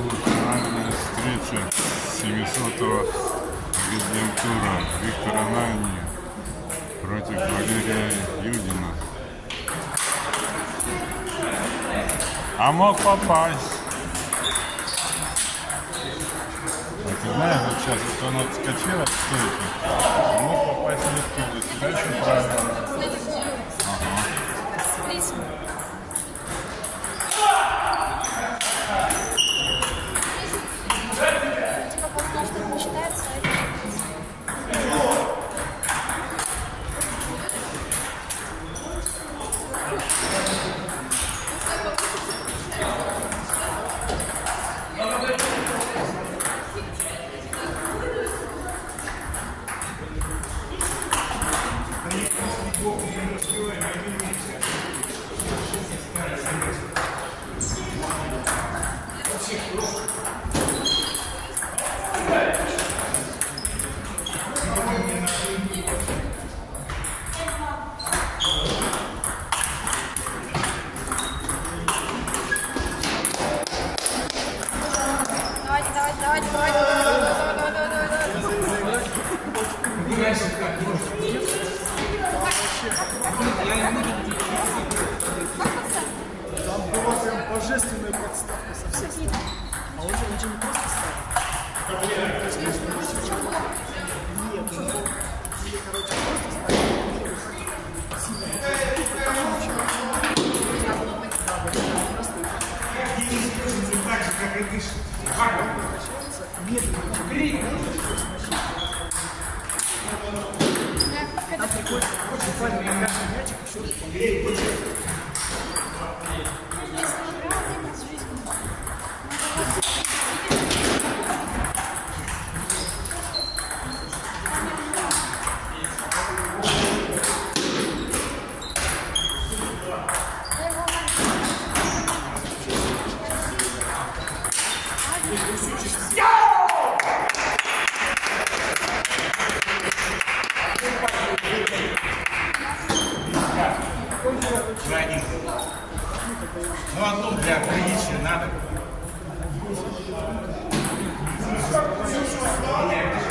Полуфинальная встреча 700-го резидентура Виктора Нани против Валерия Юдина. А мог попасть. А ты знаешь, вот сейчас вот он отскочил от стойки, а мог попасть туда. Тебя еще правильно. Типа как и дышит. медленно. Там приходит буквально на каждый мячик еще За один. Ну, одну для приличия надо. Это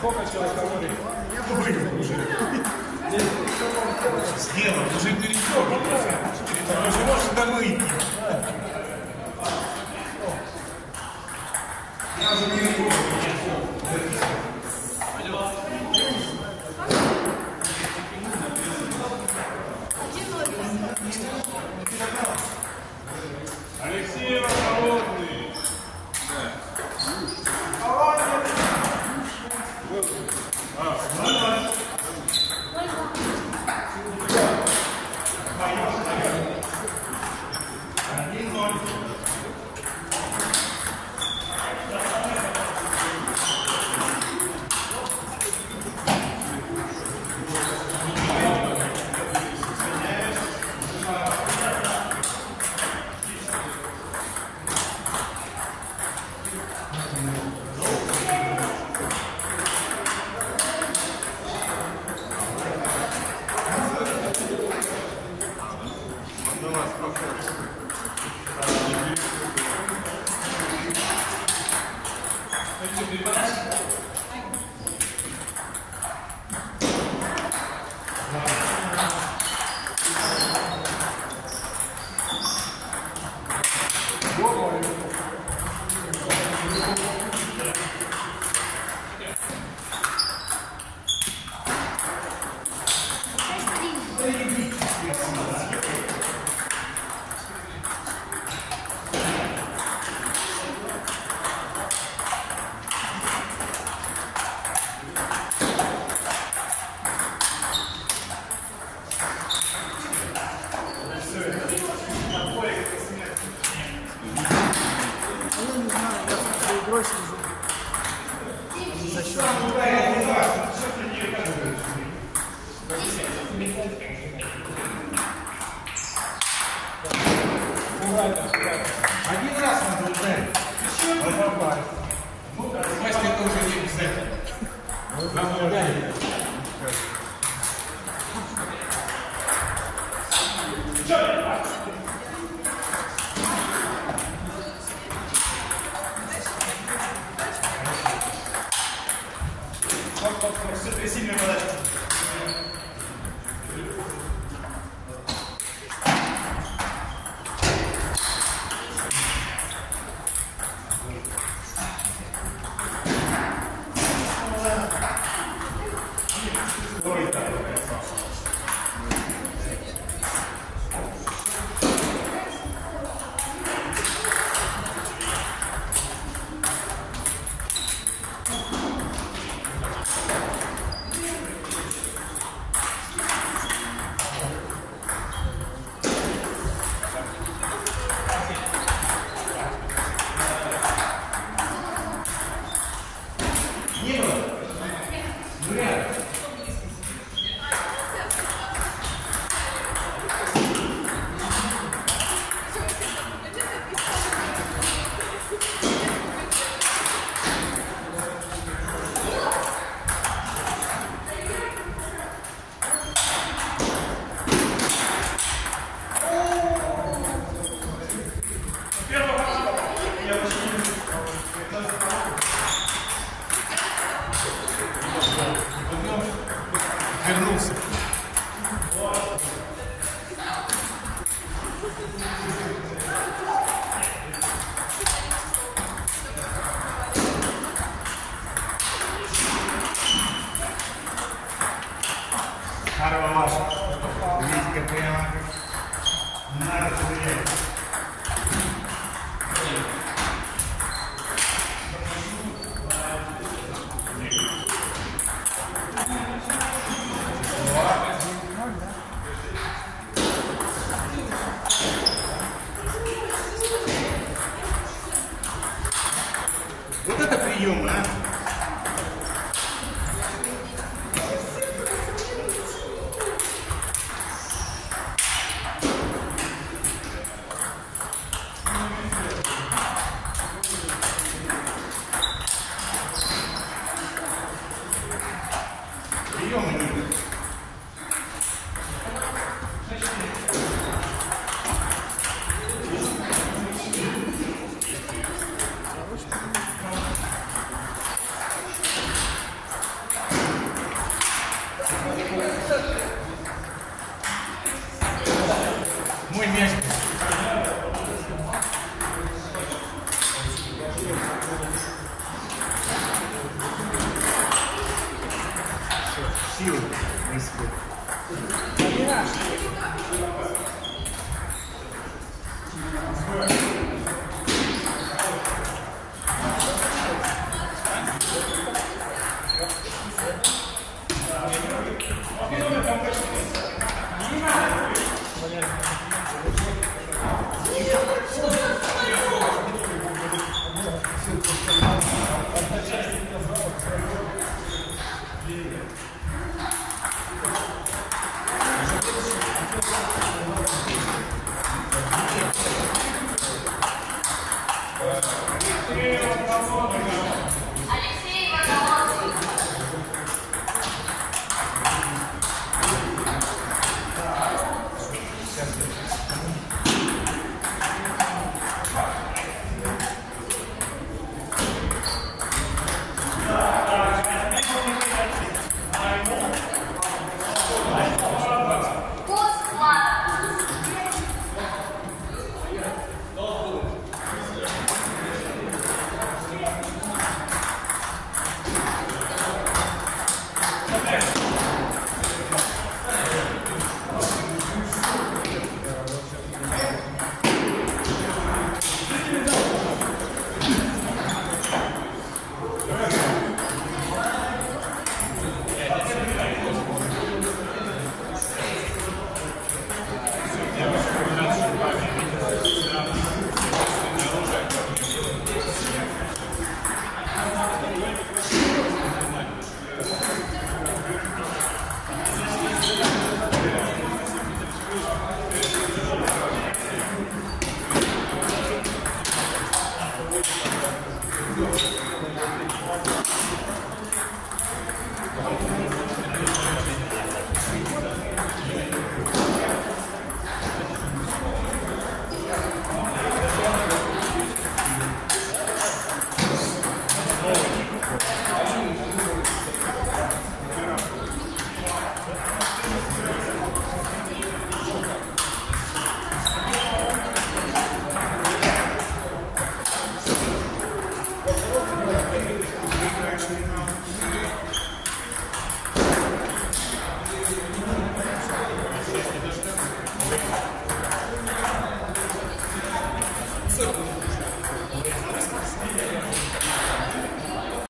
Сколько человек калорий? Сделал, уже пересек. Уже можно домой идти. Вернулся. Хорош. Видите, прямо как надо тебе. นะ this book. Yeah.